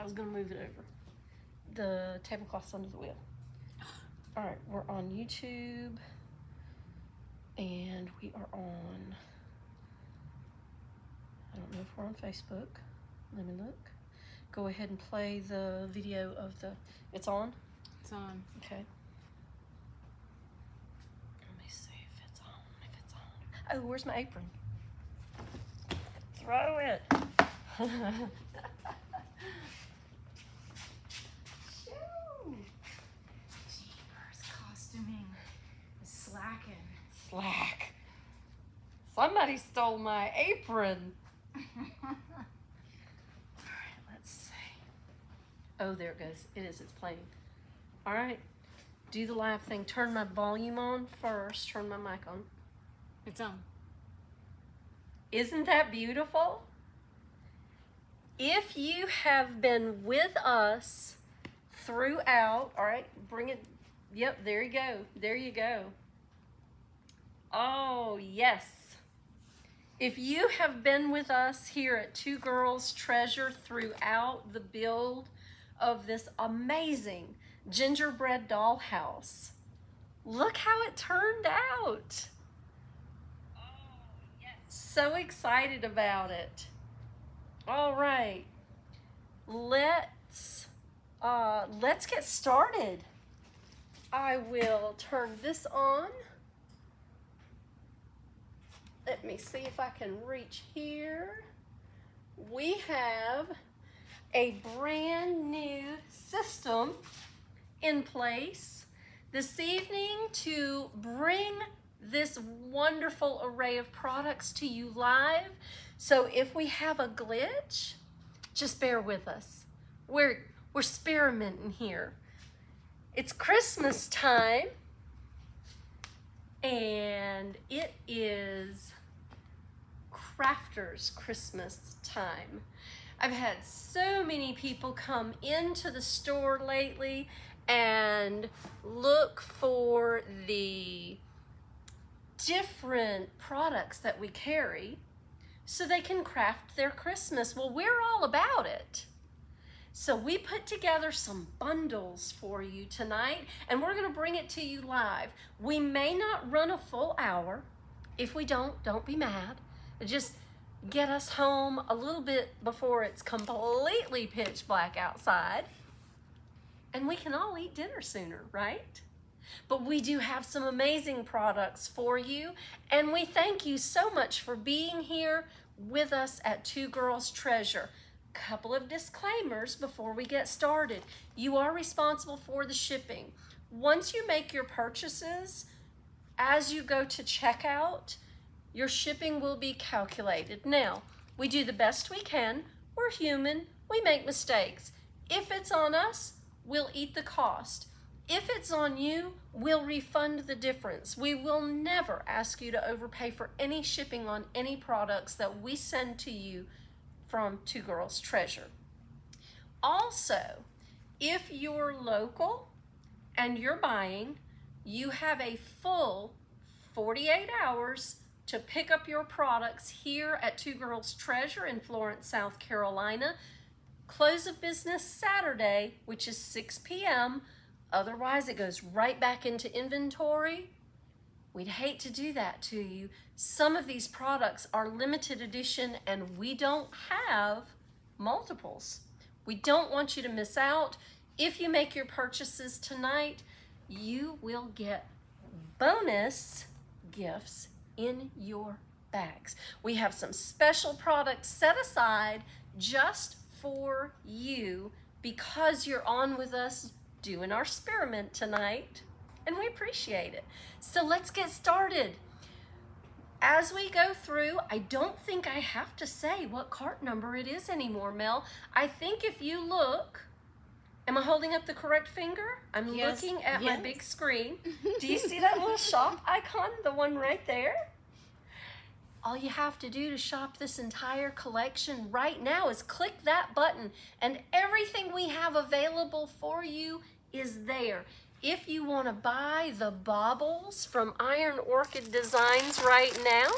I was gonna move it over. The tablecloth's under the wheel. All right, we're on YouTube, and we are on. I don't know if we're on Facebook. Let me look. Go ahead and play the video of the. It's on. It's on. Okay. Let me see if it's on. If it's on. Oh, where's my apron? Throw it. Slack. Somebody stole my apron. All right, let's see. Oh, there it goes. It is. It's playing. All right. Do the live thing. Turn my volume on first. Turn my mic on. it's on. Isn't that beautiful? If you have been with us throughout, all right, bring it. Yep, there you go. There you go. Oh, yes. If you have been with us here at Two Girls Treasure throughout the build of this amazing gingerbread dollhouse, look how it turned out. So excited about it. All right. Let's uh let's get started. I will turn this on. Let me see if I can reach here. We have a brand new system in place this evening to bring this wonderful array of products to you live. So if we have a glitch, just bear with us. We're we're experimenting here. It's Christmas time and it is crafters Christmas time. I've had so many people come into the store lately and look for the different products that we carry so they can craft their Christmas. Well, we're all about it. So we put together some bundles for you tonight and we're going to bring it to you live. We may not run a full hour. If we don't, don't be mad. Just get us home a little bit before it's completely pitch black outside. And we can all eat dinner sooner, right? But we do have some amazing products for you. And we thank you so much for being here with us at Two Girls Treasure. Couple of disclaimers before we get started. You are responsible for the shipping. Once you make your purchases, as you go to checkout, your shipping will be calculated. Now, we do the best we can. We're human. We make mistakes. If it's on us, we'll eat the cost. If it's on you, we'll refund the difference. We will never ask you to overpay for any shipping on any products that we send to you from Two Girls Treasure. Also, if you're local and you're buying, you have a full 48 hours to pick up your products here at Two Girls Treasure in Florence, South Carolina. Close of business Saturday, which is 6 p.m. Otherwise, it goes right back into inventory. We'd hate to do that to you. Some of these products are limited edition and we don't have multiples. We don't want you to miss out. If you make your purchases tonight, you will get bonus gifts in your bags. We have some special products set aside just for you because you're on with us doing our experiment tonight and we appreciate it. So let's get started. As we go through, I don't think I have to say what cart number it is anymore, Mel. I think if you look, am I holding up the correct finger? I'm Yes. looking at Yes. my big screen. Do you see that little shop icon, the one right there? All you have to do to shop this entire collection right now is click that button and everything we have available for you is there. If you want to buy the baubles from Iron Orchid Designs right now,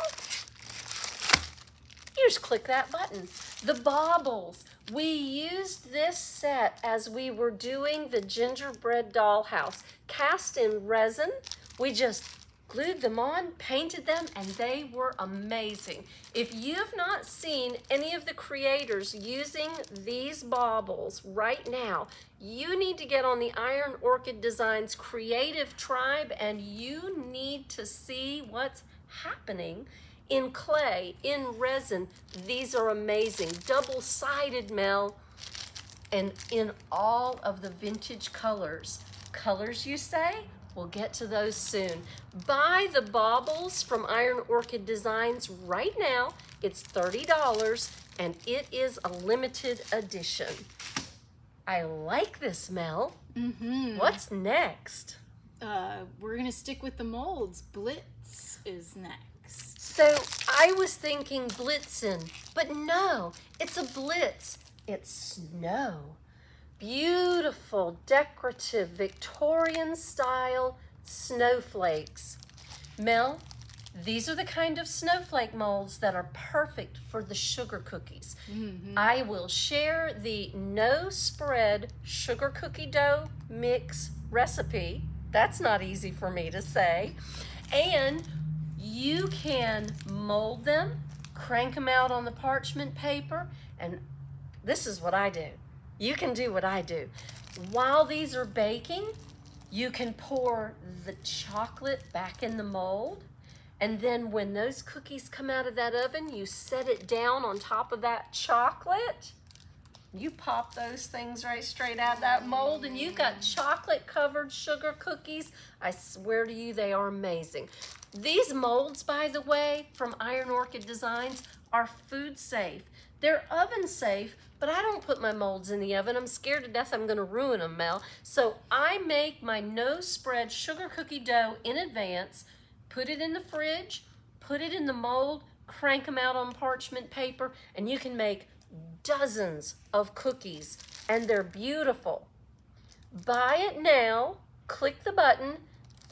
you just click that button. The baubles. We used this set as we were doing the gingerbread dollhouse. Cast in resin, we just glued them on, painted them, and they were amazing. If you've not seen any of the creators using these baubles right now, you need to get on the Iron Orchid Designs Creative Tribe and you need to see what's happening in clay, in resin. These are amazing. Double-sided, Mel, and in all of the vintage colors. Colors, you say? We'll get to those soon. Buy the baubles from Iron Orchid Designs right now. It's $30 and it is a limited edition. I like this, Mel. Mm-hmm. What's next? Uh, we're gonna stick with the molds. Blitz is next. So I was thinking Blitzen, but no, it's a Blitz. It's snow. Beautiful, decorative, Victorian style snowflakes. Mel, these are the kind of snowflake molds that are perfect for the sugar cookies. Mm-hmm. I will share the no spread sugar cookie dough mix recipe. That's not easy for me to say. And you can mold them, crank them out on the parchment paper, and this is what I do. You can do what I do. While these are baking, you can pour the chocolate back in the mold. And then when those cookies come out of that oven, you set it down on top of that chocolate. You pop those things right straight out of that mold and you've got chocolate covered sugar cookies. I swear to you, they are amazing. These molds, by the way, from Iron Orchid Designs are food safe. They're oven safe, but I don't put my molds in the oven. I'm scared to death I'm gonna ruin them, Mel. So I make my no spread sugar cookie dough in advance, put it in the fridge, put it in the mold, crank them out on parchment paper, and you can make dozens of cookies, and they're beautiful. Buy it now, click the button,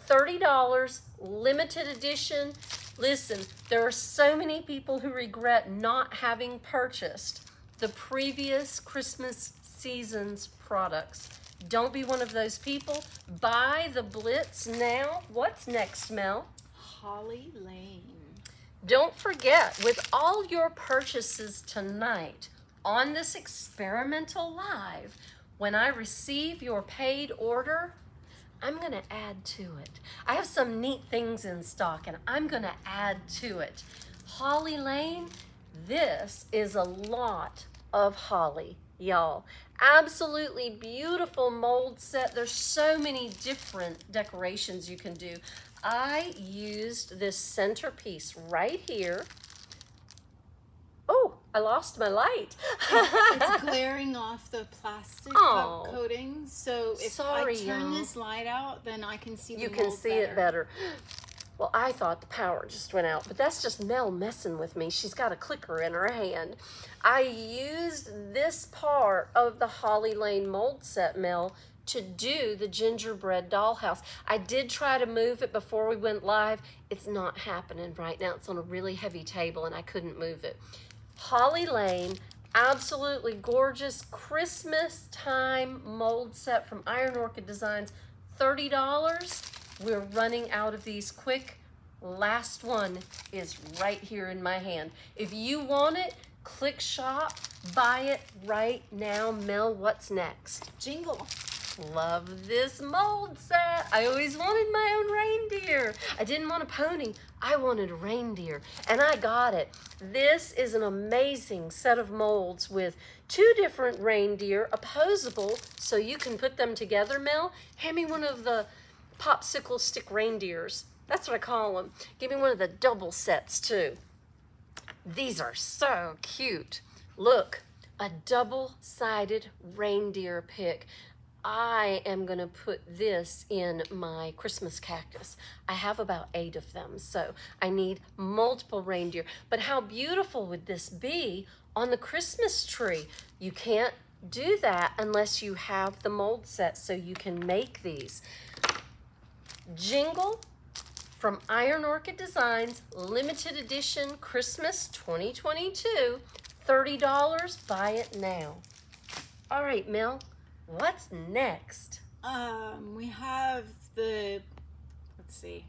$30, limited edition. Listen, there are so many people who regret not having purchased the previous Christmas season's products. Don't be one of those people. Buy the Blitz now. What's next, Mel? Holly Lane. Don't forget, with all your purchases tonight on this experimental live, when I receive your paid order, I'm going to add to it. I have some neat things in stock and I'm going to add to it. Holly Lane, this is a lot of holly, y'all. Absolutely beautiful mold set. There's so many different decorations you can do. I used this centerpiece right here. Oh, I lost my light. it's glaring off the plastic Oh. coating, so if Sorry, I turn y'all. this light out, then I can see the you can see it better. Well, I thought the power just went out, but that's just Mel messing with me. She's got a clicker in her hand. I used this part of the Holly Lane mold set, Mel, to do the gingerbread dollhouse. I did try to move it before we went live. It's not happening right now. It's on a really heavy table and I couldn't move it. Holly Lane, absolutely gorgeous Christmas time mold set from Iron Orchid Designs. $30. We're running out of these quick. Last one is right here in my hand. If you want it, click shop, buy it right now. Mel, what's next? Jingle. Love this mold set. I always wanted my own reindeer. I didn't want a pony. I wanted a reindeer, and I got it. This is an amazing set of molds with two different reindeer, opposable, so you can put them together, Mel. Hand me one of the popsicle stick reindeers. That's what I call them. Give me one of the double sets, too. These are so cute. Look, a double-sided reindeer pick. I am going to put this in my Christmas cactus. I have about eight of them, so I need multiple reindeer. But how beautiful would this be on the Christmas tree? You can't do that unless you have the mold set so you can make these. Jingle from Iron Orchid Designs, limited edition Christmas 2022, $30, buy it now. All right, Mel, what's next? Um, we have the, let's see,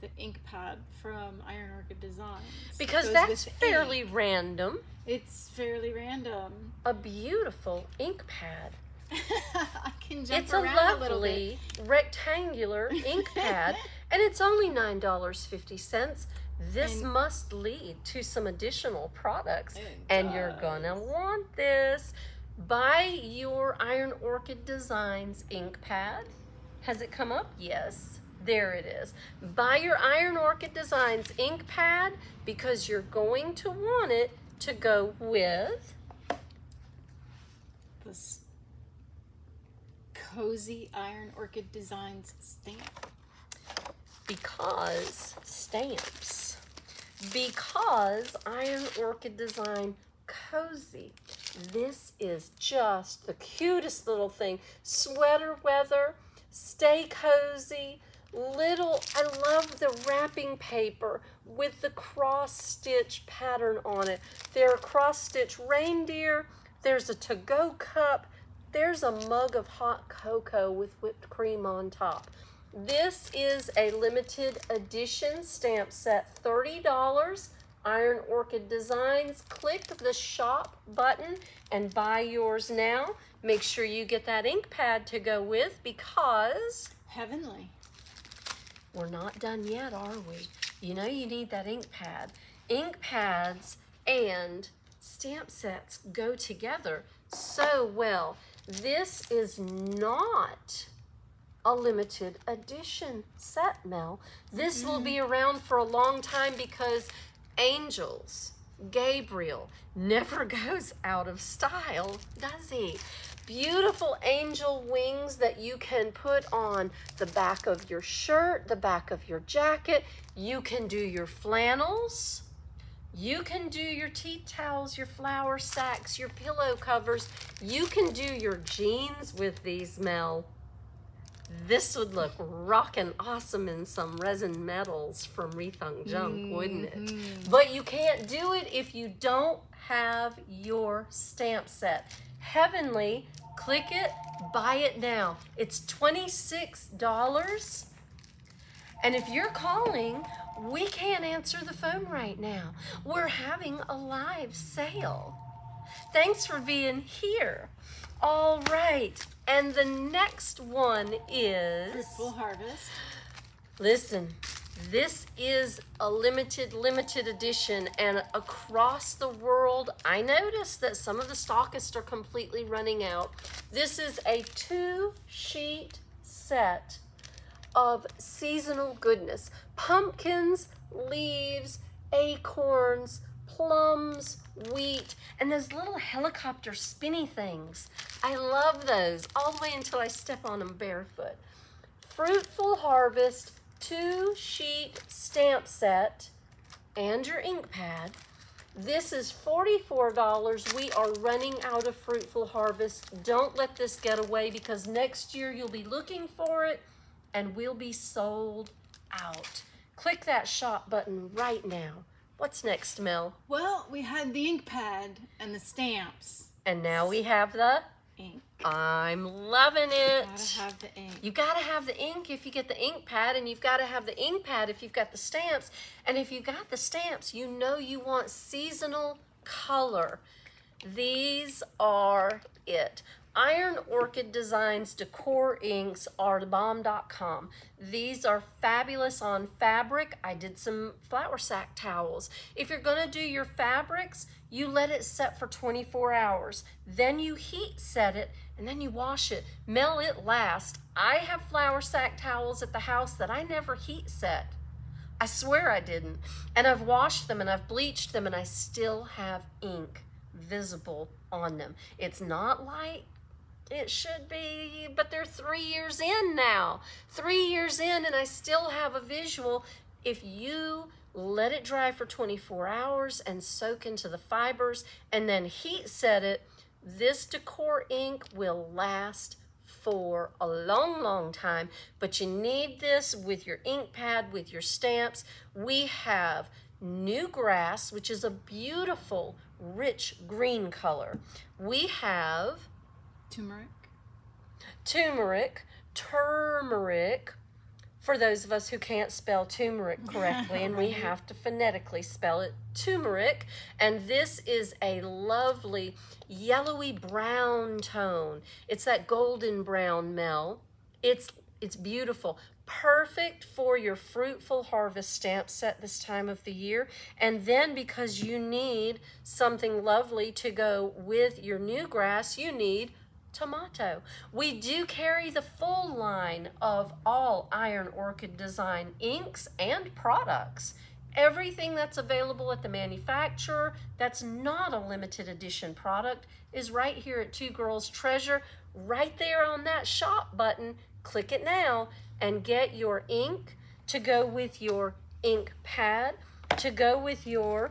the ink pad from Iron Orchid Designs. Because that's fairly ink. random. It's fairly random. A beautiful ink pad. I can jump It's a around a little bit. lovely rectangular ink pad, and it's only $9.50. This And- must lead to some additional products, It and you're gonna want this. Buy your Iron Orchid Designs ink pad. Has it come up? Yes. There it is. Buy your Iron Orchid Designs ink pad because you're going to want it to go with This cozy Iron Orchid Designs stamp. because stamps. Because Iron Orchid Design Cozy. This is just the cutest little thing. Sweater weather, stay cozy. Little, I love the wrapping paper with the cross stitch pattern on it. There are cross stitch reindeer. There's a to go cup. There's a mug of hot cocoa with whipped cream on top. This is a limited edition stamp set, $30. Iron Orchid Designs. Click the shop button and buy yours now. Make sure you get that ink pad to go with because Heavenly. we're not done yet, are we? You know you need that ink pad. Ink pads and stamp sets go together so well. This is not a limited edition set, Mel. This will be mm-hmm. around for a long time because Angels, Gabriel, never goes out of style, does he? Beautiful angel wings that you can put on the back of your shirt, the back of your jacket. You can do your flannels. You can do your tea towels, your flour sacks, your pillow covers. You can do your jeans with these, Mel. This would look rockin' awesome in some resin metals from Rethunk Junk, wouldn't it? Mm-hmm. But you can't do it if you don't have your stamp set. Heavenly, click it, buy it now. It's $26. And if you're calling, we can't answer the phone right now. We're having a live sale. Thanks for being here. All right. And the next one is. Full harvest. Listen, this is a limited, limited edition, and across the world, I noticed that some of the stockists are completely running out. This is a two sheet set of seasonal goodness pumpkins, leaves, acorns, plums, wheat, and those little helicopter spinny things. I love those all the way until I step on them barefoot. Fruitful Harvest two sheet stamp set and your ink pad. This is $44. We are running out of Fruitful Harvest. Don't let this get away because next year you'll be looking for it and we'll be sold out. Click that shop button right now. What's next, Mel? Well, we had the ink pad and the stamps. And now we have the Ink. I'm loving it. You gotta have the ink. You got to have the ink if you get the ink pad, and you've got to have the ink pad if you've got the stamps. And if you've got the stamps, you know you want seasonal color. These are it. Iron Orchid Designs Decor Inks are the bomb.com. These are fabulous on fabric. I did some flour sack towels. If you're going to do your fabrics, you let it set for 24 hours. Then you heat set it and then you wash it. Mel it last. I have flour sack towels at the house that I never heat set. I swear I didn't. And I've washed them and I've bleached them and I still have ink visible on them. It's not like it should be, but they're three years in now. Three years in, and I still have a visual. If you let it dry for 24 hours and soak into the fibers and then heat set it, this decor ink will last for a long, long time, but you need this with your ink pad, with your stamps. We have new grass, which is a beautiful, rich green color. We have Turmeric. turmeric, turmeric, for those of us who can't spell turmeric correctly, and we have to phonetically spell it turmeric. And this is a lovely yellowy brown tone. It's that golden brown, Mel. It's it's beautiful. Perfect for your fruitful harvest stamp set this time of the year. And then because you need something lovely to go with your new grass, you need tomato. We do carry the full line of all Iron Orchid Design inks and products. Everything that's available at the manufacturer that's not a limited edition product is right here at Two Girls Treasure, right there on that shop button. Click it now and get your ink to go with your ink pad, to go with your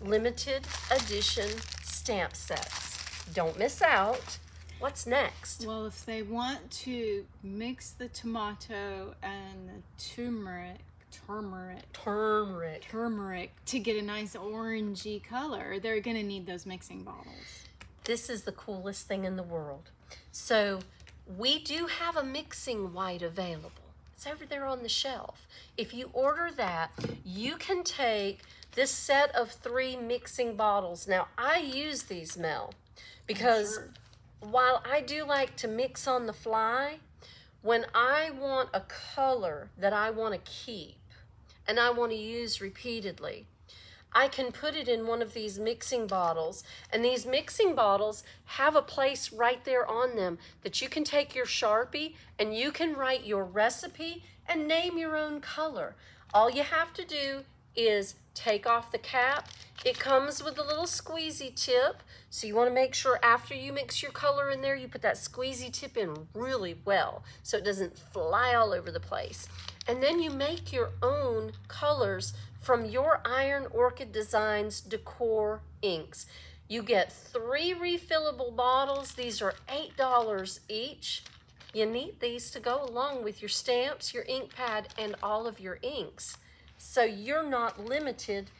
limited edition stamp sets. Don't miss out. What's next? Well, if they want to mix the tomato and the turmeric, turmeric, Turmeric. turmeric to get a nice orangey color, they're gonna need those mixing bottles. This is the coolest thing in the world. So we do have a mixing white available. It's over there on the shelf. If you order that, you can take this set of three mixing bottles. Now I use these, Mel, because Sure. While I do like to mix on the fly, when I want a color that I want to keep and I want to use repeatedly, I can put it in one of these mixing bottles. And these mixing bottles have a place right there on them that you can take your Sharpie and you can write your recipe and name your own color. All you have to do is take off the cap. It comes with a little squeezy tip. So you want to make sure after you mix your color in there, you put that squeezy tip in really well so it doesn't fly all over the place. And then you make your own colors from your Iron Orchid Designs decor inks. You get three refillable bottles. These are $8 each. You need these to go along with your stamps, your ink pad, and all of your inks. So you're not limited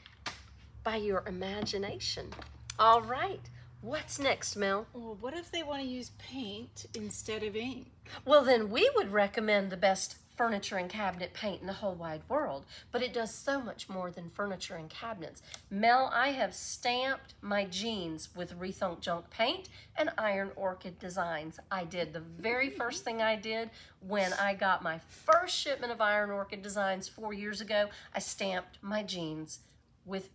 by your imagination. All right, what's next, Mel? Well, what if they want to use paint instead of ink? Well, then we would recommend the best furniture and cabinet paint in the whole wide world, but it does so much more than furniture and cabinets. Mel, I have stamped my jeans with Rethunk Junk paint and Iron Orchid Designs. I did the very first thing I did when I got my first shipment of Iron Orchid Designs four years ago. I stamped my jeans with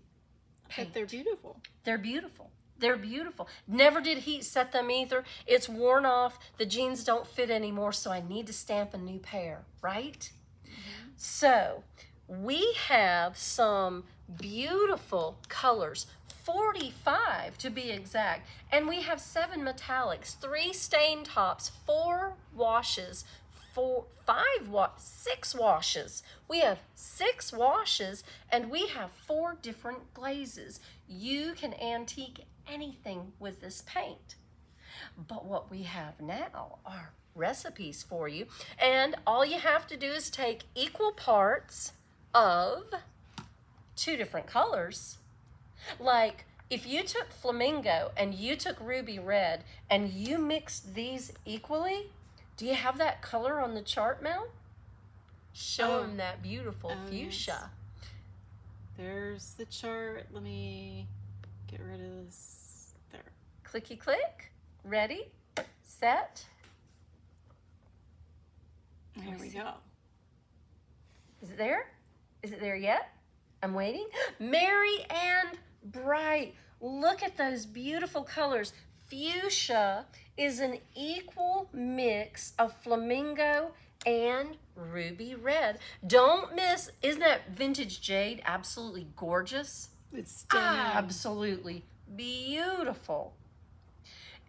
paint. But they're beautiful. They're beautiful. They're beautiful. Never did heat set them either. It's worn off. The jeans don't fit anymore, so I need to stamp a new pair, right? So we have some beautiful colors, 45 to be exact, and we have seven metallics, three stain tops, four washes, four, five, wa- six washes. We have six washes, and we have four different glazes. You can antique anything with this paint. But what we have now are recipes for you. And all you have to do is take equal parts of two different colors. Like if you took flamingo and you took ruby red and you mixed these equally, do you have that color on the chart, Mel? Show Oh. them that beautiful Oh, fuchsia. There's the chart. Let me get rid of this. Clicky click. Ready, set. There we go. Is it there? Is it there yet? I'm waiting. Merry and bright. Look at those beautiful colors. Fuchsia is an equal mix of flamingo and ruby red. Don't miss, isn't that vintage jade absolutely gorgeous? It's stunning. Absolutely beautiful.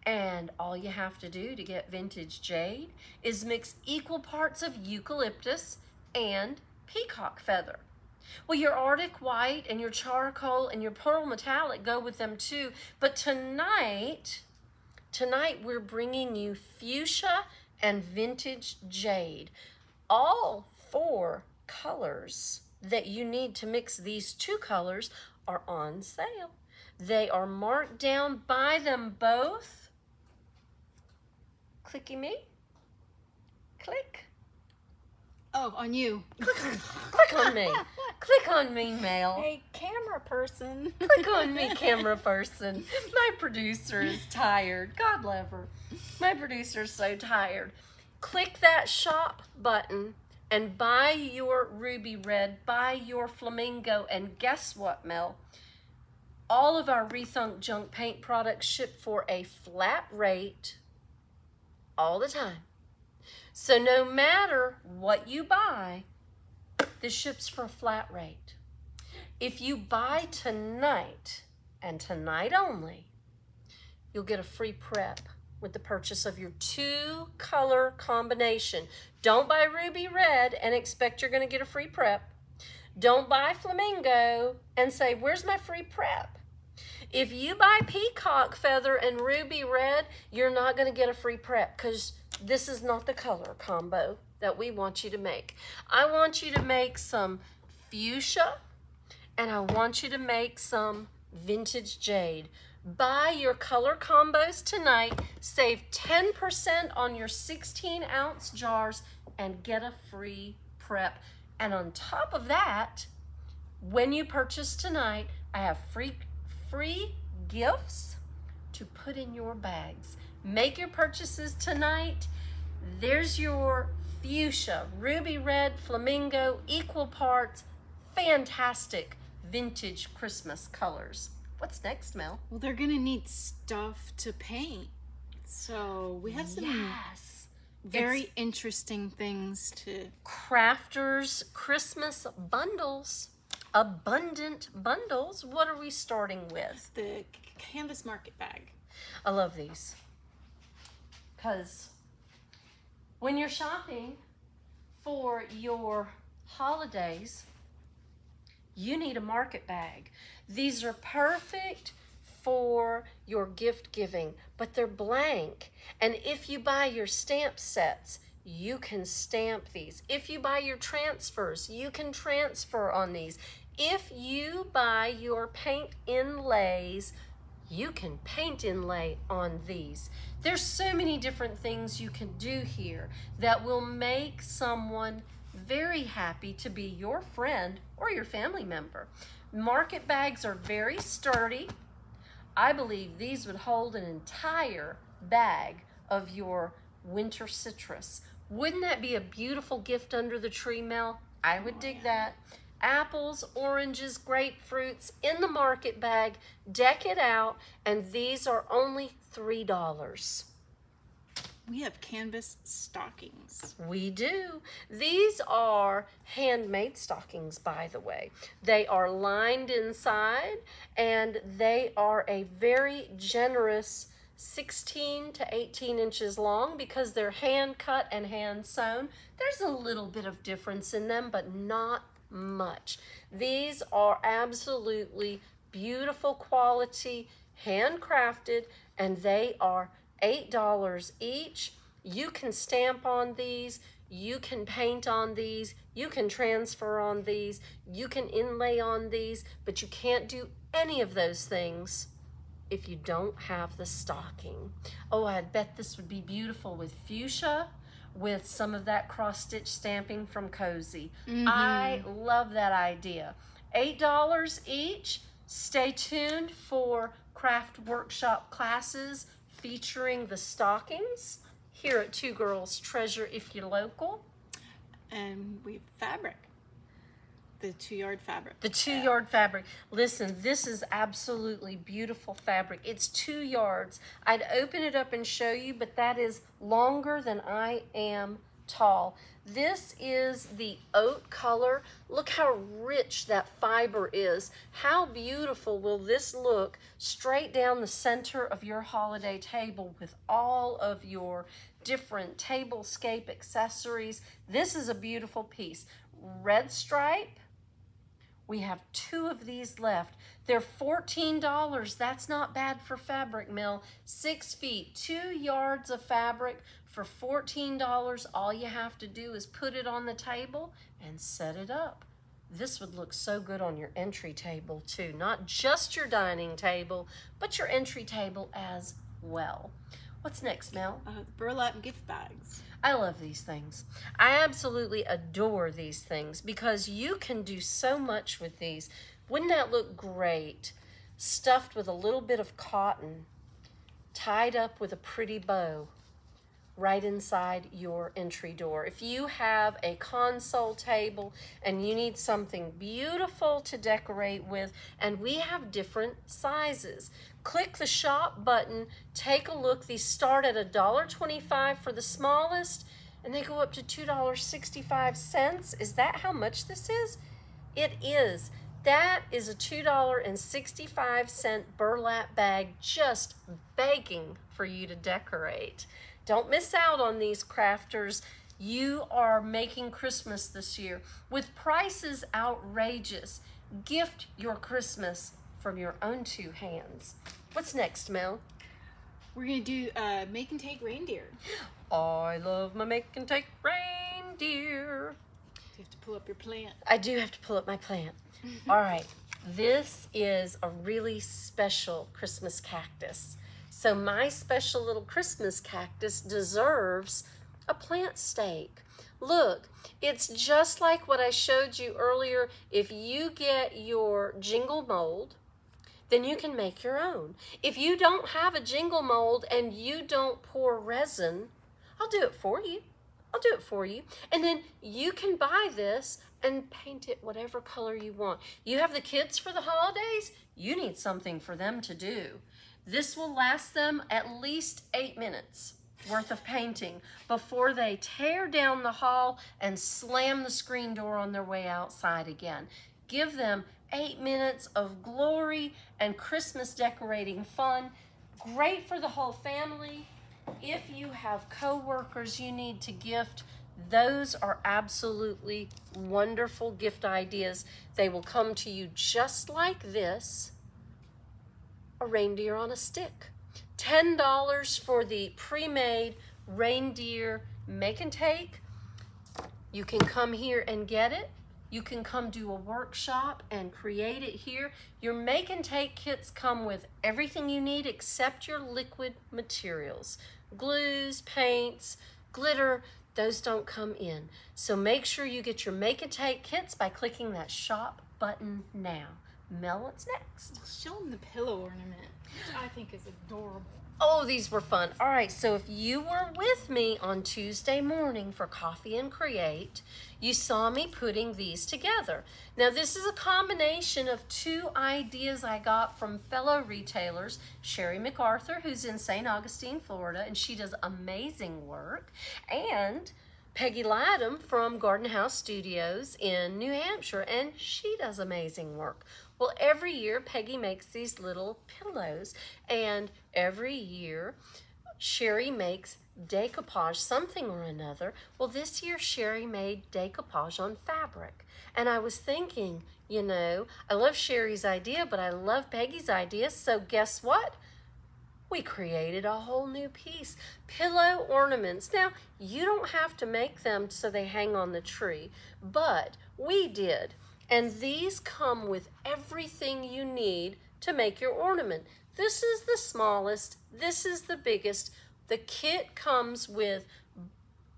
And all you have to do to get vintage jade is mix equal parts of eucalyptus and peacock feather. Well, your Arctic white and your charcoal and your pearl metallic go with them too. But tonight, tonight we're bringing you fuchsia and vintage jade. All four colors that you need to mix these two colors are on sale. They are marked down. Buy them both. Clicky me. Click. Oh, on you. Click on me. Click on me, Mel. Hey, camera person. Click on me, camera person. My producer is tired. God love her. My producer's so tired. Click that shop button and buy your ruby red, buy your flamingo, and guess what, Mel? All of our Rethunk Junk Paint products ship for a flat rate all the time. So no matter what you buy, this ships for a flat rate. If you buy tonight and tonight only, you'll get a free prep with the purchase of your two color combination. Don't buy ruby red and expect you're going to get a free prep. Don't buy flamingo and say, where's my free prep? If you buy peacock feather and ruby red, you're not going to get a free prep because this is not the color combo that we want you to make. I want you to make some fuchsia and I want you to make some vintage jade. Buy your color combos tonight, save 10% on your 16 ounce jars and get a free prep. And on top of that, when you purchase tonight, I have free, free gifts to put in your bags. Make your purchases tonight. There's your fuchsia, ruby red, flamingo, equal parts, fantastic vintage Christmas colors. What's next, Mel? Well, they're gonna need stuff to paint. So we have some Yes. very interesting things to Crafters Christmas bundles. Abundant bundles. What are we starting with? the canvas market bag. I love these. Because when you're shopping for your holidays, you need a market bag. These are perfect for your gift giving, but they're blank. And if you buy your stamp sets, you can stamp these. If you buy your transfers, you can transfer on these. If you buy your paint inlays, you can paint inlay on these. There's so many different things you can do here that will make someone very happy to be your friend or your family member. Market bags are very sturdy. I believe these would hold an entire bag of your winter citrus. Wouldn't that be a beautiful gift under the tree, Mel? I would oh, dig that. Apples, oranges, grapefruits in the market bag. Deck it out, and these are only $3. We have canvas stockings. We do. These are handmade stockings, by the way. They are lined inside and they are a very generous 16 to 18 inches long because they're hand cut and hand sewn. There's a little bit of difference in them, but not much. These are absolutely beautiful quality, handcrafted, and they are $8 each. You can stamp on these, you can paint on these, you can transfer on these, you can inlay on these, but you can't do any of those things if you don't have the stocking. Oh, I bet this would be beautiful with fuchsia, with some of that cross stitch stamping from Cozy. I mm-hmm. love that idea. $8 each. Stay tuned for craft workshop classes featuring the stockings here at Two Girls Treasure if you're local. And we have fabric. The two yard fabric. The two yard fabric. Listen, this is absolutely beautiful fabric. It's two yards. I'd open it up and show you, but that is longer than I am tall. This is the oat color. Look how rich that fiber is. How beautiful will this look straight down the center of your holiday table with all of your different tablescape accessories. This is a beautiful piece. Red stripe, we have two of these left. They're $14. That's not bad for Fabric Mill. Six feet, two yards of fabric for $14. All you have to do is put it on the table and set it up. This would look so good on your entry table too. Not just your dining table, but your entry table as well. What's next, Mel? Uh, burlap gift bags. I love these things. I absolutely adore these things because you can do so much with these. Wouldn't that look great? Stuffed with a little bit of cotton, tied up with a pretty bow right inside your entry door. If you have a console table and you need something beautiful to decorate with, and we have different sizes, click the shop button, take a look. These start at $1.25 for the smallest, and they go up to $2.65. Is that how much this is? It is. That is a $2.65 burlap bag just begging for you to decorate. Don't miss out on these crafters. You are making Christmas this year with prices outrageous. Gift your Christmas from your own two hands. What's next, Mel? We're gonna do uh, make and take reindeer. I love my make and take reindeer. You have to pull up your plant. I do have to pull up my plant. All right, this is a really special Christmas cactus. So my special little Christmas cactus deserves a plant stake. Look, it's just like what I showed you earlier. If you get your jingle mold, then you can make your own. If you don't have a jingle mold and you don't pour resin, I'll do it for you. I'll do it for you. And then you can buy this and paint it whatever color you want. You have the kids for the holidays, you need something for them to do. This will last them at least eight minutes worth of painting before they tear down the hall and slam the screen door on their way outside again. Give them eight minutes of glory and Christmas decorating fun. Great for the whole family. If you have coworkers you need to gift, those are absolutely wonderful gift ideas. They will come to you just like this a reindeer on a stick. $10 for the pre-made reindeer make and take. You can come here and get it. You can come do a workshop and create it here. Your make and take kits come with everything you need except your liquid materials. Glues, paints, glitter, those don't come in. So make sure you get your make and take kits by clicking that shop button now. Mel, what's next? Show them the pillow ornament, which I think is adorable. Oh, these were fun. All right, so if you were with me on Tuesday morning for Coffee and Create, you saw me putting these together. Now, this is a combination of two ideas I got from fellow retailers, Sherry MacArthur, who's in St. Augustine, Florida, and she does amazing work, and Peggy Latham from Garden House Studios in New Hampshire, and she does amazing work. Well, every year Peggy makes these little pillows, and every year Sherry makes decoupage, something or another. Well, this year Sherry made decoupage on fabric. And I was thinking, you know, I love Sherry's idea, but I love Peggy's idea. So guess what? We created a whole new piece. Pillow ornaments. Now, you don't have to make them so they hang on the tree, but we did. And these come with everything you need to make your ornament. This is the smallest, this is the biggest. The kit comes with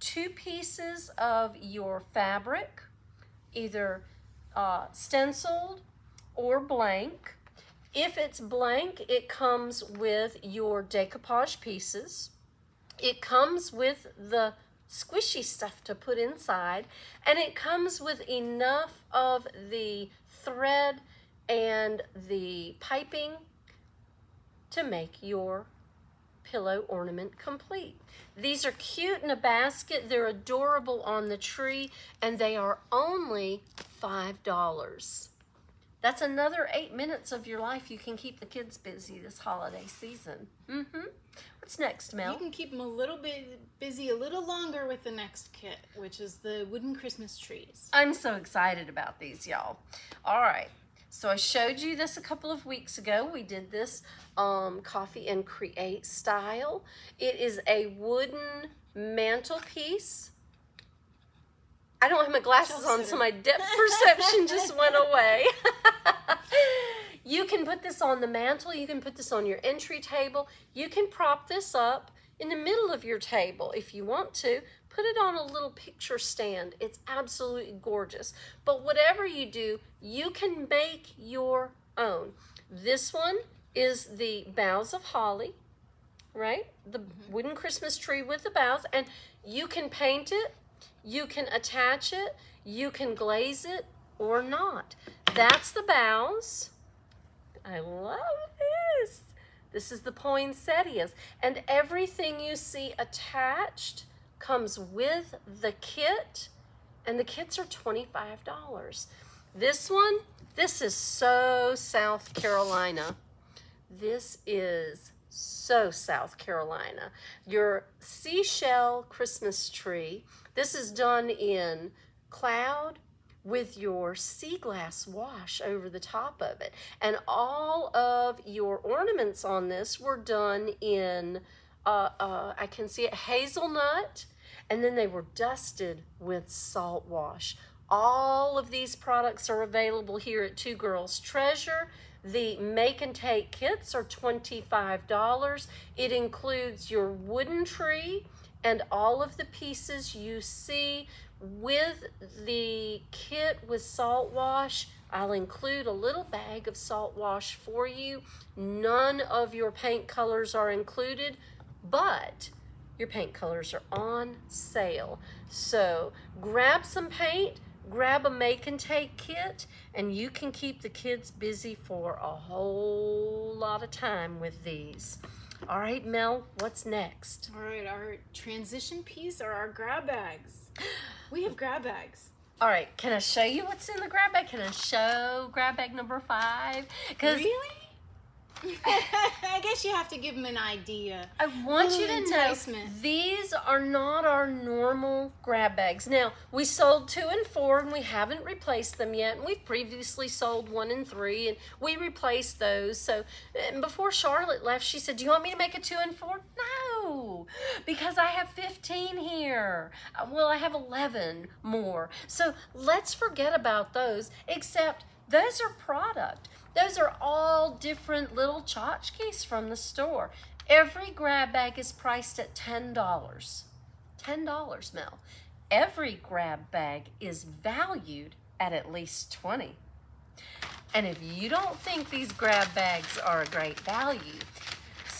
two pieces of your fabric, either uh, stenciled or blank. If it's blank, it comes with your decoupage pieces. It comes with the squishy stuff to put inside. And it comes with enough of the thread and the piping to make your pillow ornament complete. These are cute in a basket. They're adorable on the tree and they are only $5. That's another eight minutes of your life you can keep the kids busy this holiday season. Mm-hmm. What's next, Mel? You can keep them a little bit busy a little longer with the next kit, which is the wooden Christmas trees. I'm so excited about these, y'all. All right. So I showed you this a couple of weeks ago. We did this um, Coffee and Create style. It is a wooden mantelpiece I don't have my glasses on, so my depth perception just went away. you can put this on the mantle. You can put this on your entry table. You can prop this up in the middle of your table if you want to. Put it on a little picture stand. It's absolutely gorgeous. But whatever you do, you can make your own. This one is the boughs of holly, right? The wooden Christmas tree with the boughs. And you can paint it, you can attach it, you can glaze it or not. That's the boughs. I love this. This is the poinsettias. And everything you see attached comes with the kit. And the kits are $25. This one, this is so South Carolina. This is so South Carolina. Your seashell Christmas tree. This is done in cloud with your sea glass wash over the top of it. And all of your ornaments on this were done in, uh, uh, I can see it, hazelnut, and then they were dusted with salt wash. All of these products are available here at Two Girls Treasure. The make and take kits are $25. It includes your wooden tree and all of the pieces you see with the kit with salt wash. I'll include a little bag of salt wash for you. None of your paint colors are included, but your paint colors are on sale. So grab some paint, grab a make and take kit, and you can keep the kids busy for a whole lot of time with these. All right, Mel, what's next? All right, our transition piece are our grab bags. We have grab bags. All right, can I show you what's in the grab bag? Can I show grab bag number five? Really? I guess you have to give them an idea. I want you to know enticement. these are not our normal grab bags. Now, we sold two and four and we haven't replaced them yet. And we've previously sold one and three and we replaced those. So and before Charlotte left, she said, Do you want me to make a two and four? No, because I have 15 here. Uh, Well, I have 11 more. So let's forget about those, except those are product. Those are all different little tchotchkes from the store. Every grab bag is priced at $10. $10, Mel. Every grab bag is valued at at least 20. And if you don't think these grab bags are a great value,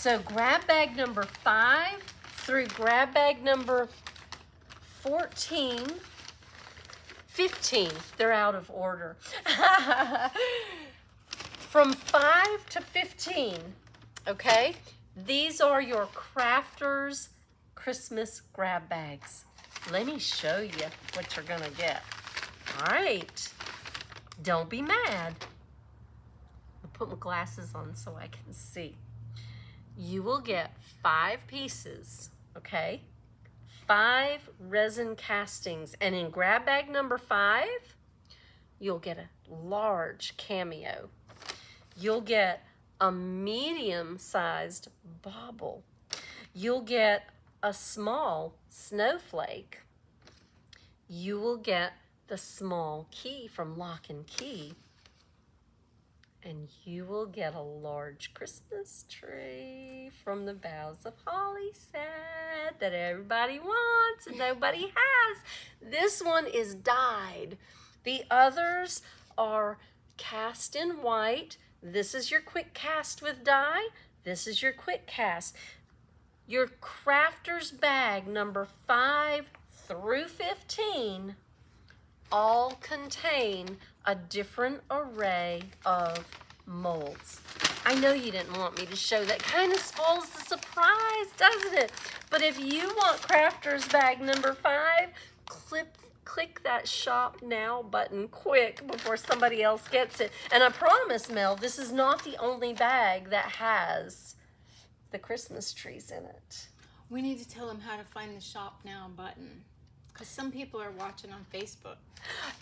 so grab bag number 5 through grab bag number 14 15. They're out of order. From 5 to 15, okay? These are your crafters Christmas grab bags. Let me show you what you're gonna get. All right. Don't be mad. I'll put my glasses on so I can see. You will get five pieces, okay? five resin castings. And in grab bag number five, you'll get a large cameo. You'll get a medium-sized bauble. You'll get a small snowflake. You will get the small key from Lock and Key. And you will get a large Christmas tree from the Boughs of Holly set that everybody wants and nobody has. This one is dyed. The others are cast in white. This is your quick cast with dye. This is your quick cast. Your crafter's bag number 5 through 15 all contain a different array of molds. I know you didn't want me to show that. Kind of spoils the surprise, doesn't it? But if you want Crafter's bag number five, clip, click that shop now button quick before somebody else gets it. And I promise, Mel, this is not the only bag that has the Christmas trees in it. We need to tell them how to find the shop now button. Because some people are watching on Facebook.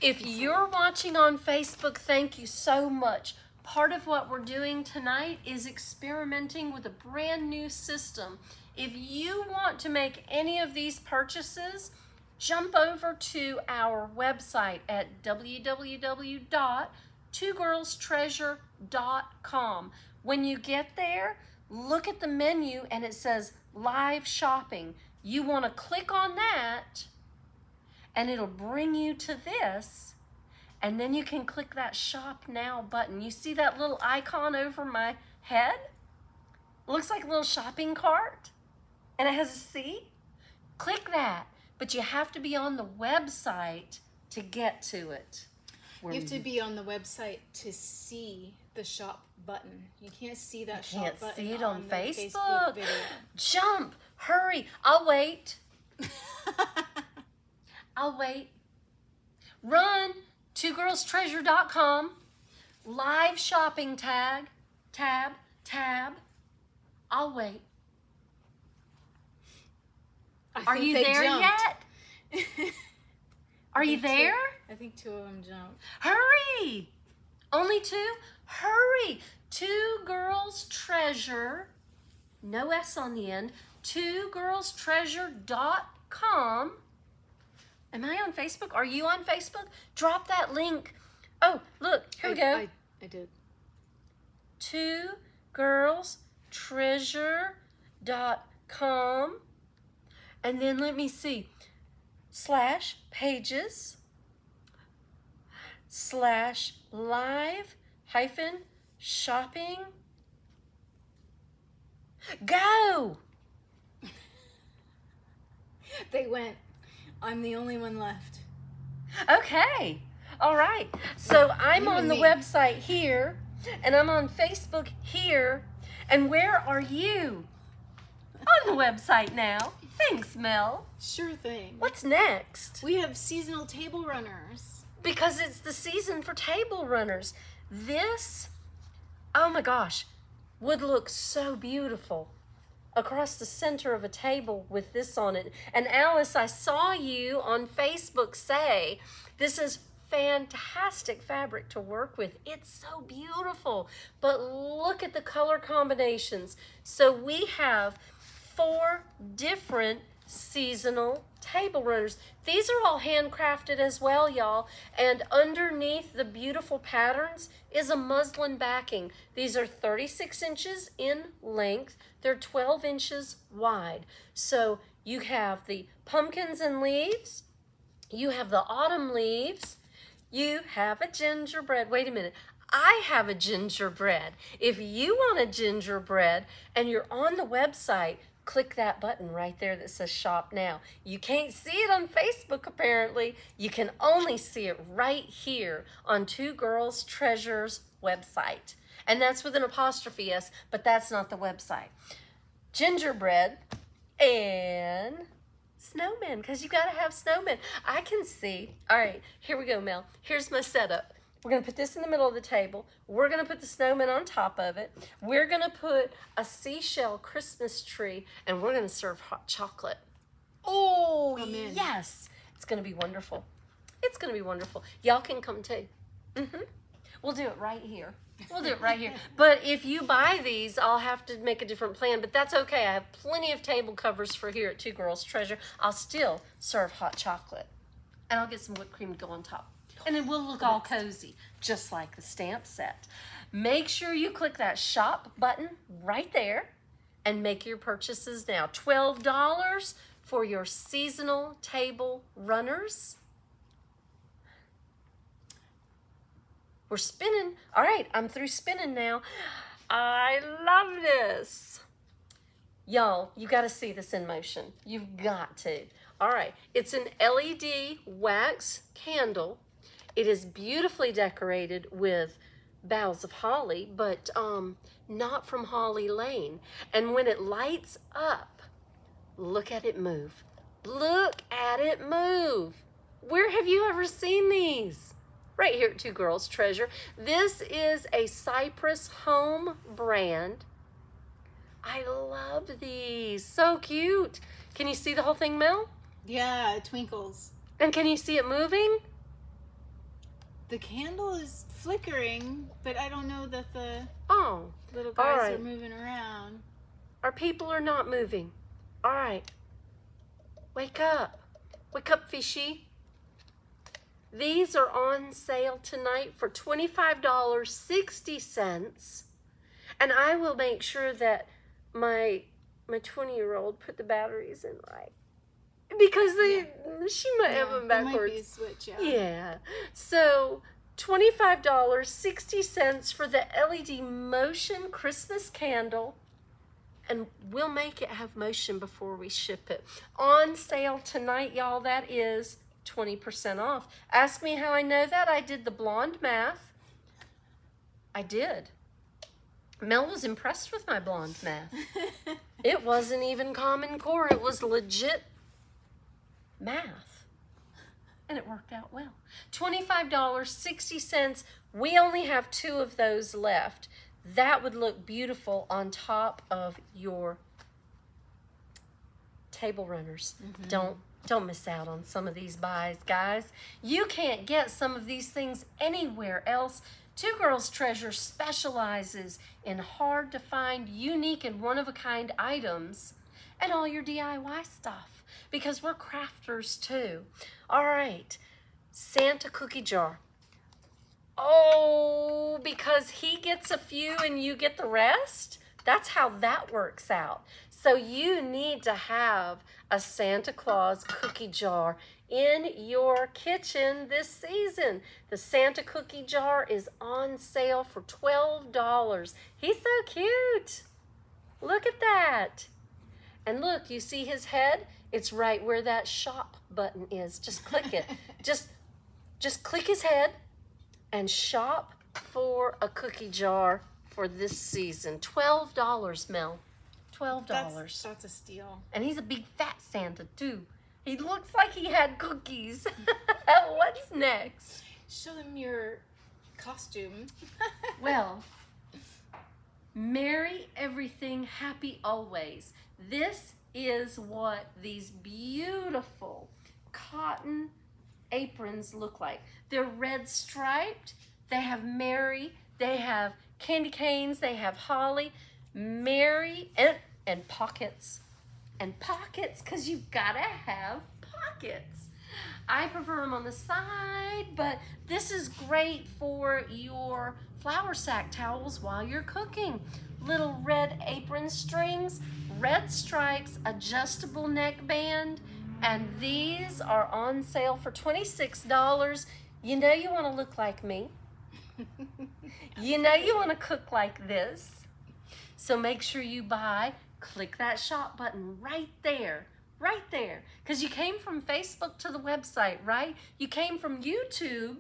If you're watching on Facebook, thank you so much. Part of what we're doing tonight is experimenting with a brand new system. If you want to make any of these purchases, jump over to our website at www.twogirlstreasure.com. When you get there, look at the menu and it says live shopping. You want to click on that and it'll bring you to this. And then you can click that shop now button. You see that little icon over my head? Looks like a little shopping cart and it has a C. Click that, but you have to be on the website to get to it. You have to be on the website to see the shop button. You can't see that You shop can't button see it on, on the Facebook. video. Jump, hurry, I'll wait. I'll wait. Run, twogirlstreasure.com, live shopping tag, tab, tab. I'll wait. I Are you there jumped. yet? Are you think two- there? I think two of them jumped. Hurry! Only two? Hurry! Two Girls Treasure, no S on the end, twogirlstreasure.com. Am I on Facebook? Are you on Facebook? Drop that link. Oh, look, here we go. I, I did. Two Girls Treasure.com. And then let me see. Slash pages slash live hyphen shopping. Go! They went. I'm the only one left. Okay. All right. So I'm You on the me. website here, and I'm on Facebook here. And where are you? On the website now. Thanks, Mel. Sure thing. What's next? We have seasonal table runners. Because it's the season for table runners. This, oh my gosh, would look so beautiful across the center of a table with this on it. And Alice, I saw you on Facebook say this is fantastic fabric to work with. It's so beautiful. But look at the color combinations. So we have four different seasonal table runners. These are all handcrafted as well, y'all. And underneath the beautiful patterns is a muslin backing. These are 36 inches in length. They're 12 inches wide. So you have the pumpkins and leaves. You have the autumn leaves. You have a gingerbread. Wait a minute. I have a gingerbread. If you want a gingerbread and you're on the website, click that button right there that says shop now. You can't see it on Facebook apparently. You can only see it right here on Two Girls Treasures website. And that's with an apostrophe S, but that's not the website. Gingerbread and snowmen because you got to have snowmen. I can see. All right, here we go, Mel. Here's my setup. We're going to put this in the middle of the table. We're going to put the snowman on top of it. We're going to put a seashell Christmas tree and we're going to serve hot chocolate. Oh, I'm yes. It's going to be wonderful. It's going to be wonderful. Y'all can come too. Mm-hmm. We'll do it right here. We'll do it right here. But if you buy these, I'll have to make a different plan. But that's okay. I have plenty of table covers for here at Two Girls Treasure. I'll still serve hot chocolate. And I'll get some whipped cream to go on top. And then we'll look all cozy, just like the stamp set. Make sure you click that shop button right there and make your purchases now. $12 for your seasonal table runners. We're spinning. All right, I'm through spinning now. I love this. Y'all, you got to see this in motion. You've got to. All right, it's an LED wax candle. It is beautifully decorated with boughs of holly, but um, not from Holly Lane. And when it lights up, look at it move. Look at it move. Where have you ever seen these? Right here at Two Girls Treasure. This is a Cypress Home brand. I love these. So cute. Can you see the whole thing, Mel? Yeah, it twinkles. And can you see it moving? The candle is flickering, but I don't know that the Oh, little guys right. are moving around. our people are not moving. All right. Wake up. Wake up, fishy. These are on sale tonight for $25.60. And I will make sure that my my 20 year old put the batteries in right. Because they, she might have them might backwards. a switch, yeah. Yeah. So $25.60 for the LED motion Christmas candle. And we'll make it have motion before we ship it. On sale tonight, y'all. That is 20% off. Ask me how I know that. I did the blonde math. I did. Mel was impressed with my blonde math. It wasn't even Common Core, it was legit math. And it worked out well. $25.60. We only have two of those left. That would look beautiful on top of your table runners. Mm-hmm. Don't don't miss out on some of these buys, guys. You can't get some of these things anywhere else. Two Girls Treasure specializes in hard to find, unique, and one of a kind items and all your DIY stuff because we're crafters too. All right, Santa cookie jar. Oh, because he gets a few and you get the rest? That's how that works out. So you need to have a Santa Claus cookie jar in your kitchen this season. The Santa cookie jar is on sale for $12. He's so cute. Look at that. And look, you see his head? It's right where that shop button is. Just click it. just just click his head and shop for a cookie jar for this season. $12, Mel. $12. That's, that's a steal. And he's a big fat Santa too. He looks like he had cookies. What's next? Show them your costume. Well, merry everything, happy always. This is what these beautiful cotton aprons look like. They're red striped. They have Mary. They have candy canes. They have holly. Mary and, and pockets. And pockets, because you've got to have pockets. I prefer them on the side, but this is great for your flour sack towels while you're cooking. Little red apron strings, red stripes, adjustable neckband, and these are on sale for $26. You know you want to look like me. You know you want to cook like this. So make sure you buy, click that shop button right there, right there. Because you came from Facebook to the website, right? You came from YouTube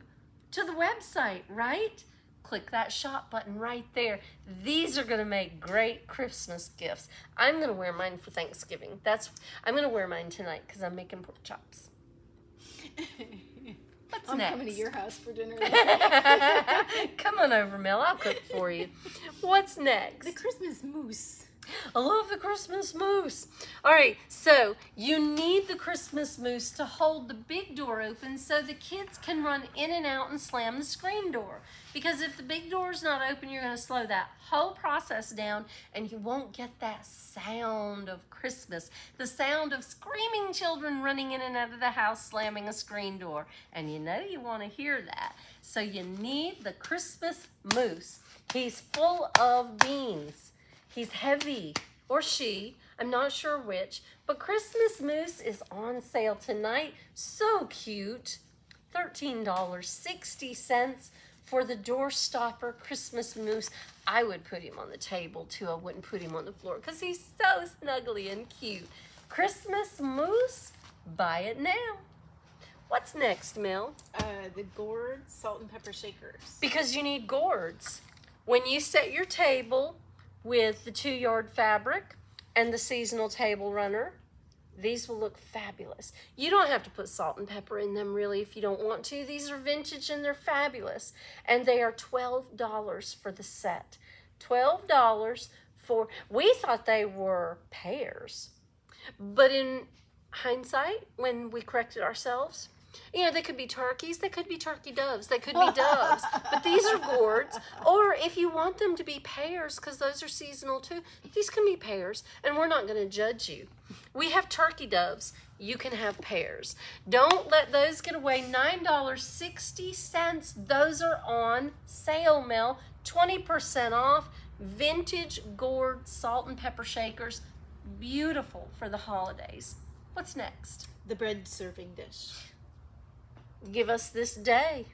to the website, right? Click that shop button right there. These are gonna make great Christmas gifts. I'm gonna wear mine for Thanksgiving. That's I'm gonna wear mine tonight because I'm making pork chops. What's I'm next? coming to your house for dinner. Come on over, Mel. I'll cook for you. What's next? the Christmas moose. I love the Christmas moose. All right, so you need the Christmas moose to hold the big door open so the kids can run in and out and slam the screen door. Because if the big door is not open, you're going to slow that whole process down and you won't get that sound of Christmas. The sound of screaming children running in and out of the house slamming a screen door. And you know you want to hear that. So you need the Christmas moose. He's full of beans. He's heavy, or she, I'm not sure which, but Christmas Moose is on sale tonight. So cute. $13.60 for the door stopper Christmas Moose. I would put him on the table too. I wouldn't put him on the floor because he's so snuggly and cute. Christmas Moose, buy it now. What's next, Mel? Uh, the gourd salt and pepper shakers. Because you need gourds. When you set your table with the two yard fabric and the seasonal table runner, these will look fabulous. You don't have to put salt and pepper in them really if you don't want to. These are vintage and they're fabulous. And they are $12 for the set. $12 for, we thought they were pairs. But in hindsight, when we corrected ourselves, you know, they could be turkeys, they could be turkey doves, they could be doves, but these are gourds. Or if you want them to be pears, because those are seasonal too, these can be pears, and we're not going to judge you. We have turkey doves. You can have pears. Don't let those get away. $9.60. Those are on sale, Mel. 20% off. Vintage gourd salt and pepper shakers. Beautiful for the holidays. What's next? The bread serving dish. Give us this day,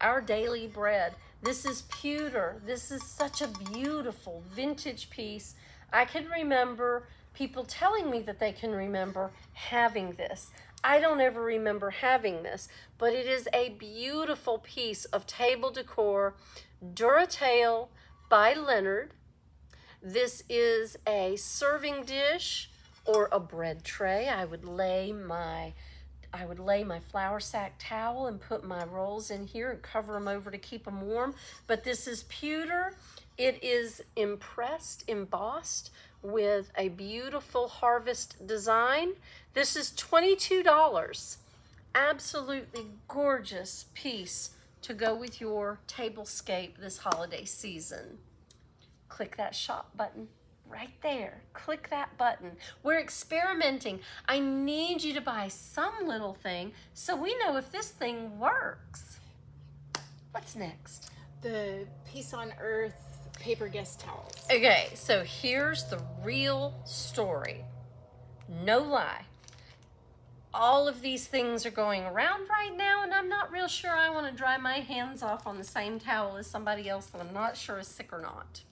our daily bread. This is pewter. This is such a beautiful vintage piece. I can remember people telling me that they can remember having this. I don't ever remember having this, but it is a beautiful piece of table decor, Duratale by Leonard. This is a serving dish or a bread tray. I would lay my I would lay my flour sack towel and put my rolls in here and cover them over to keep them warm. But this is pewter. It is impressed, embossed with a beautiful harvest design. This is $22. Absolutely gorgeous piece to go with your tablescape this holiday season. Click that shop button right there. Click that button. We're experimenting. I need you to buy some little thing so we know if this thing works. What's next? The Peace on Earth paper guest towels. Okay, so here's the real story. No lie. All of these things are going around right now, and I'm not real sure I want to dry my hands off on the same towel as somebody else that I'm not sure is sick or not.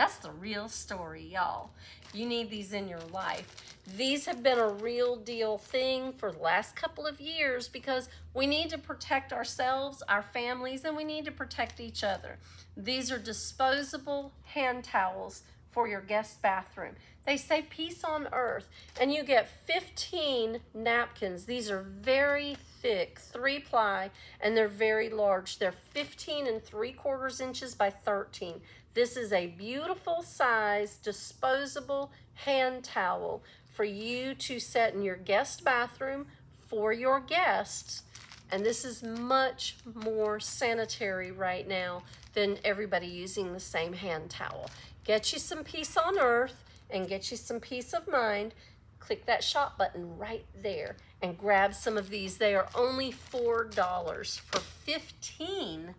That's the real story, y'all. You need these in your life. These have been a real deal thing for the last couple of years because we need to protect ourselves, our families, and we need to protect each other. These are disposable hand towels for your guest bathroom. They say peace on earth, and you get 15 napkins. These are very thick, three ply, and they're very large. They're 15 and three quarters inches by 13. This is a beautiful size disposable hand towel for you to set in your guest bathroom for your guests. And this is much more sanitary right now than everybody using the same hand towel. Get you some peace on earth and get you some peace of mind. Click that shop button right there and grab some of these. They are only $4 for 15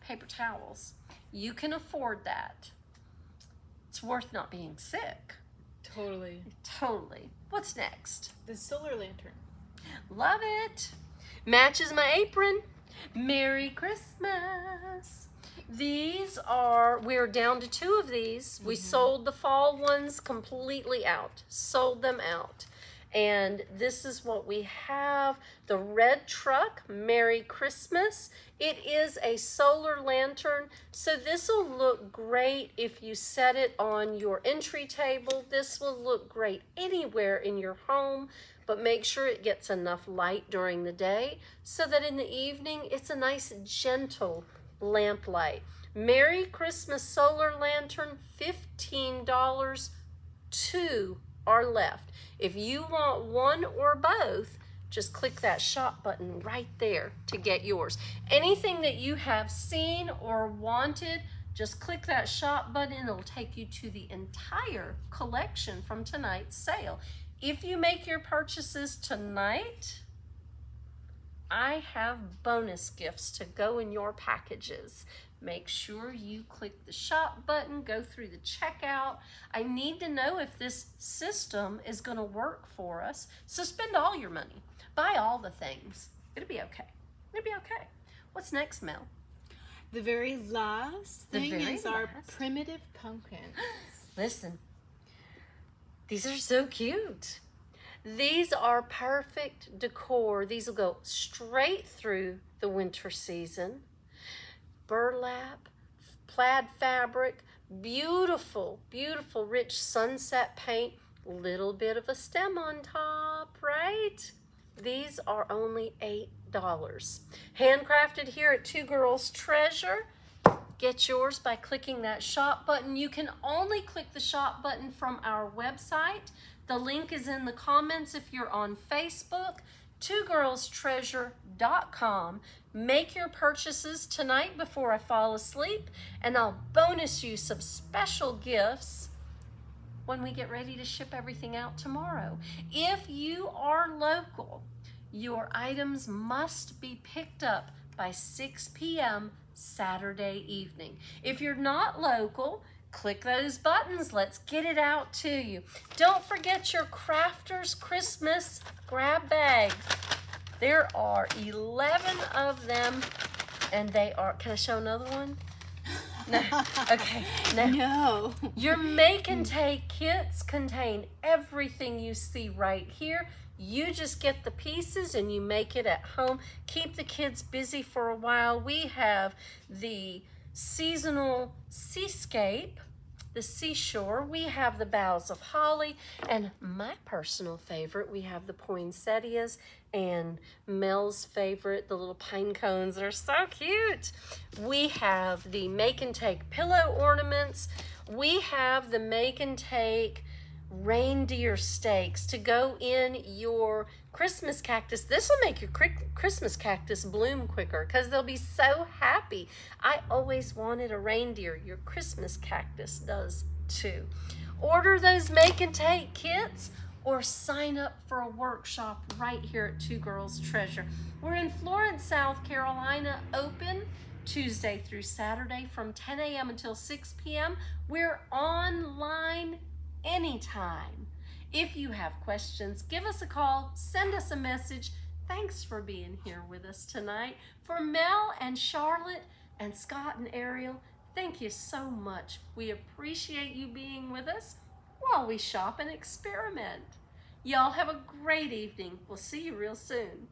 paper towels. You can afford that. It's worth not being sick. Totally. Totally. What's next? The solar lantern. Love it. Matches my apron. Merry Christmas. These are, we're down to two of these. We mm-hmm. sold the fall ones completely out, sold them out. And this is what we have. The red truck, Merry Christmas. It is a solar lantern. So this will look great if you set it on your entry table. This will look great anywhere in your home, but make sure it gets enough light during the day so that in the evening it's a nice gentle lamp light. Merry Christmas solar lantern, $15. Two are left. If you want one or both, just click that shop button right there to get yours. Anything that you have seen or wanted, just click that shop button. It'll take you to the entire collection from tonight's sale. If you make your purchases tonight, I have bonus gifts to go in your packages. Make sure you click the shop button, go through the checkout. I need to know if this system is going to work for us. So spend all your money. Buy all the things. It'll be okay. It'll be okay. What's next, Mel? The very last The thing very is our last. primitive pumpkin. Listen, these are so cute. These are perfect decor. These will go straight through the winter season. Burlap, plaid fabric, beautiful, beautiful rich sunset paint, little bit of a stem on top, right? These are only $8. Handcrafted here at Two Girls Treasure. Get yours by clicking that shop button. You can only click the shop button from our website. The link is in the comments if you're on Facebook. TwoGirlsTreasure.com. Make your purchases tonight before I fall asleep, and I'll bonus you some special gifts when we get ready to ship everything out tomorrow. If you are local, your items must be picked up by 6 p.m. Saturday evening. If you're not local, click those buttons. Let's get it out to you. Don't forget your Crafters Christmas grab bags. There are 11 of them and they are, can I show another one? No. Okay. No. No. Your make and take kits contain everything you see right here. You just get the pieces and you make it at home. Keep the kids busy for a while. We have the seasonal seascape, the seashore. We have the boughs of holly. And my personal favorite, we have the poinsettias and Mel's favorite, the little pine cones. They're so cute. We have the make and take pillow ornaments. We have the make and take reindeer stakes to go in your Christmas cactus. This will make your Christmas cactus bloom quicker because they'll be so happy. I always wanted a reindeer. Your Christmas cactus does too. Order those make and take kits or sign up for a workshop right here at Two Girls Treasure. We're in Florence, South Carolina, open Tuesday through Saturday from 10 a.m. until 6 p.m. We're online anytime. If you have questions, give us a call, send us a message. Thanks for being here with us tonight. For Mel and Charlotte and Scott and Ariel, thank you so much. We appreciate you being with us while we shop and experiment. Y'all have a great evening. We'll see you real soon.